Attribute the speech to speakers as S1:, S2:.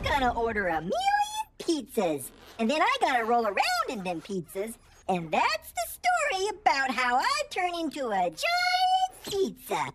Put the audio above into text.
S1: I'm gonna order a million pizzas, and then I gotta roll around in them pizzas, and that's the story about how I turn into a giant pizza.